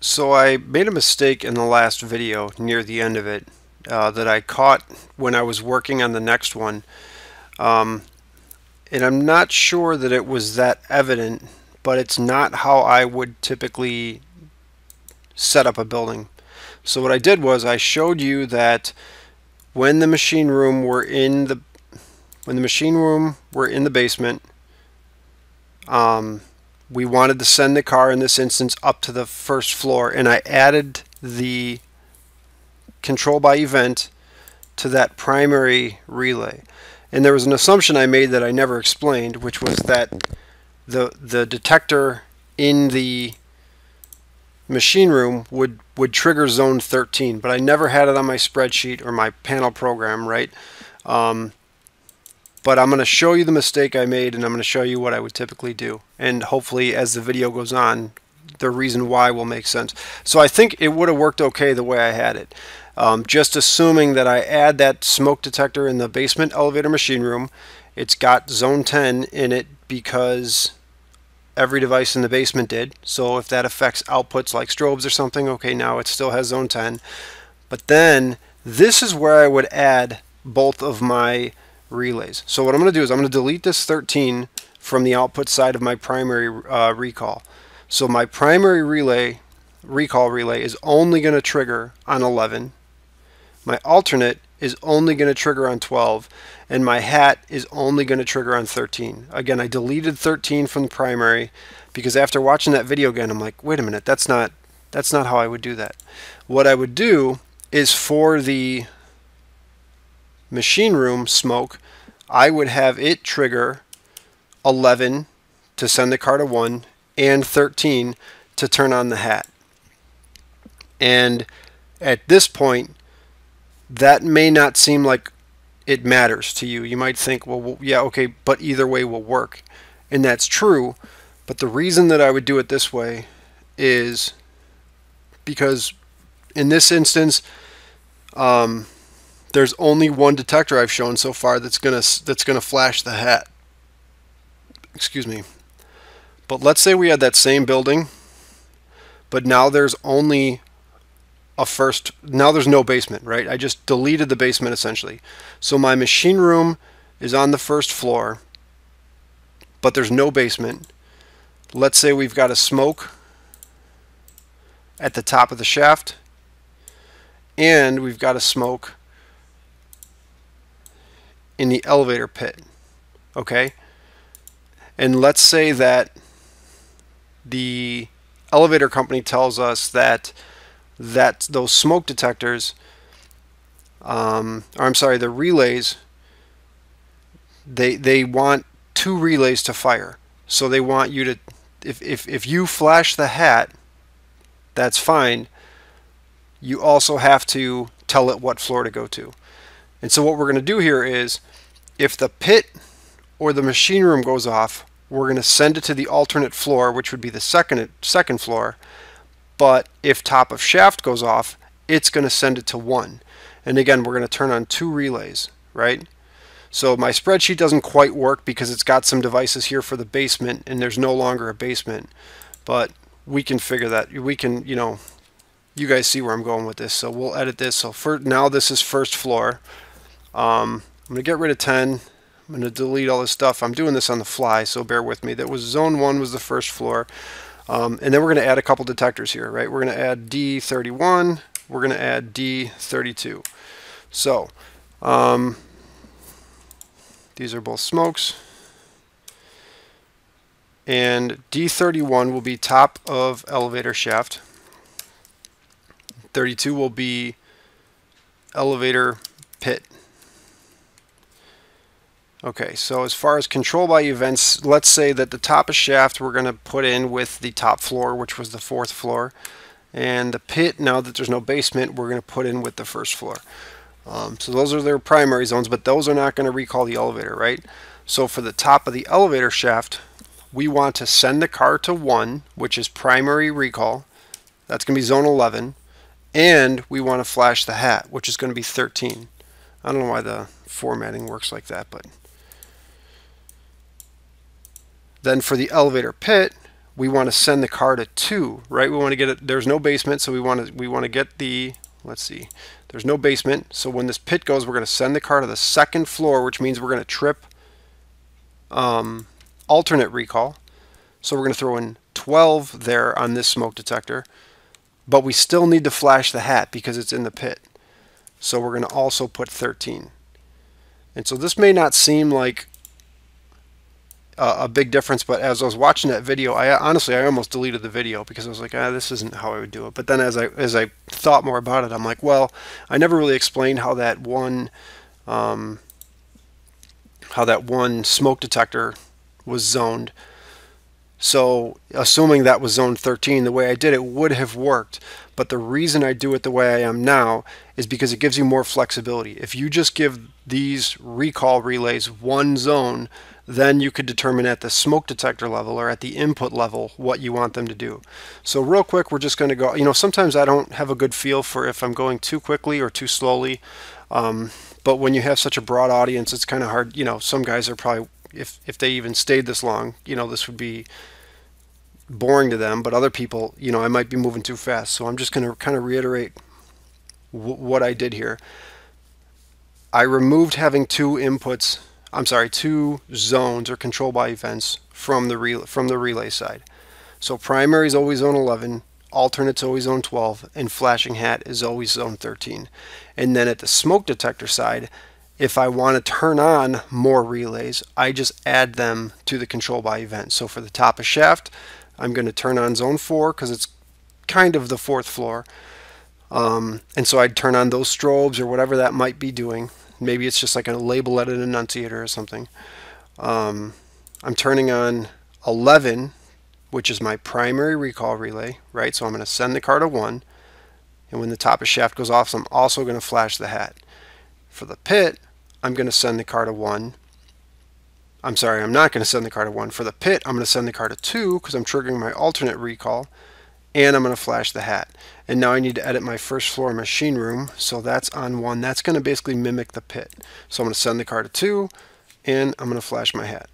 So I made a mistake in the last video near the end of it uh, that I caught when I was working on the next one. Um, and I'm not sure that it was that evident, but it's not how I would typically set up a building. So what I did was I showed you that when the machine room were in the when the machine room were in the basement, um, we wanted to send the car in this instance up to the first floor and I added the control by event to that primary relay. And there was an assumption I made that I never explained, which was that the the detector in the machine room would would trigger zone 13, but I never had it on my spreadsheet or my panel program, right? Um, but I'm going to show you the mistake I made and I'm going to show you what I would typically do. And hopefully as the video goes on, the reason why will make sense. So I think it would have worked okay the way I had it. Um, just assuming that I add that smoke detector in the basement elevator machine room, it's got zone 10 in it because every device in the basement did. So if that affects outputs like strobes or something, okay, now it still has zone 10. But then this is where I would add both of my relays. So what I'm going to do is I'm going to delete this 13 from the output side of my primary uh, recall. So my primary relay, recall relay, is only going to trigger on 11 my alternate is only going to trigger on 12 and my hat is only going to trigger on 13. Again, I deleted 13 from the primary because after watching that video again, I'm like, wait a minute, that's not that's not how I would do that. What I would do is for the machine room smoke, I would have it trigger 11 to send the car to 1 and 13 to turn on the hat. And at this point, that may not seem like it matters to you. You might think, well, yeah, okay, but either way will work. And that's true. But the reason that I would do it this way is because in this instance, um, there's only one detector I've shown so far that's gonna that's gonna flash the hat. Excuse me. But let's say we had that same building, but now there's only a first, now there's no basement, right? I just deleted the basement essentially. So my machine room is on the first floor, but there's no basement. Let's say we've got a smoke at the top of the shaft, and we've got a smoke in the elevator pit, okay? And let's say that the elevator company tells us that that those smoke detectors, um, or I'm sorry, the relays, they they want two relays to fire. So they want you to, if if if you flash the hat, that's fine. You also have to tell it what floor to go to. And so what we're going to do here is, if the pit or the machine room goes off, we're going to send it to the alternate floor, which would be the second second floor but if top of shaft goes off, it's going to send it to 1. And again, we're going to turn on two relays, right? So my spreadsheet doesn't quite work because it's got some devices here for the basement and there's no longer a basement. But we can figure that. We can, you know, you guys see where I'm going with this. So we'll edit this. So for now, this is first floor. Um, I'm going to get rid of 10. I'm going to delete all this stuff. I'm doing this on the fly, so bear with me. That was zone 1 was the first floor. Um, and then we're going to add a couple detectors here, right? We're going to add D31. We're going to add D32. So um, these are both smokes. And D31 will be top of elevator shaft. 32 will be elevator pit. Okay, so as far as control by events, let's say that the top of shaft we're going to put in with the top floor, which was the fourth floor. And the pit, now that there's no basement, we're going to put in with the first floor. Um, so those are their primary zones, but those are not going to recall the elevator, right? So for the top of the elevator shaft, we want to send the car to 1, which is primary recall. That's going to be zone 11. And we want to flash the hat, which is going to be 13. I don't know why the formatting works like that, but then for the elevator pit, we want to send the car to 2, right? We want to get it, there's no basement, so we want to, we want to get the, let's see, there's no basement, so when this pit goes, we're going to send the car to the second floor, which means we're going to trip um, alternate recall. So we're going to throw in 12 there on this smoke detector, but we still need to flash the hat because it's in the pit. So we're going to also put 13. And so this may not seem like a, a big difference, but as I was watching that video, I honestly I almost deleted the video because I was like, ah, this isn't how I would do it. But then as I as I thought more about it, I'm like, well, I never really explained how that one um, how that one smoke detector was zoned. So assuming that was zone 13, the way I did it would have worked. But the reason I do it the way I am now is because it gives you more flexibility. If you just give these recall relays one zone, then you could determine at the smoke detector level or at the input level what you want them to do. So real quick, we're just going to go, you know, sometimes I don't have a good feel for if I'm going too quickly or too slowly. Um, but when you have such a broad audience, it's kind of hard, you know, some guys are probably if if they even stayed this long, you know, this would be boring to them. But other people, you know, I might be moving too fast. So I'm just going to kind of reiterate what I did here. I removed having two inputs. I'm sorry, two zones or control by events from the relay, from the relay side. So primary is always zone 11, alternate's always zone 12, and flashing hat is always zone 13. And then at the smoke detector side, if I want to turn on more relays, I just add them to the control by event. So for the top of shaft, I'm going to turn on zone 4 because it's kind of the fourth floor. Um, and so I'd turn on those strobes or whatever that might be doing. Maybe it's just like a label at an annunciator or something. Um, I'm turning on 11, which is my primary recall relay, right? So I'm going to send the car to 1. And when the top of shaft goes off, I'm also going to flash the hat. For the pit, I'm going to send the car to 1. I'm sorry, I'm not going to send the car to 1. For the pit, I'm going to send the car to 2 because I'm triggering my alternate recall. And I'm going to flash the hat. And now I need to edit my first floor machine room. So that's on 1. That's going to basically mimic the pit. So I'm going to send the car to 2. And I'm going to flash my hat.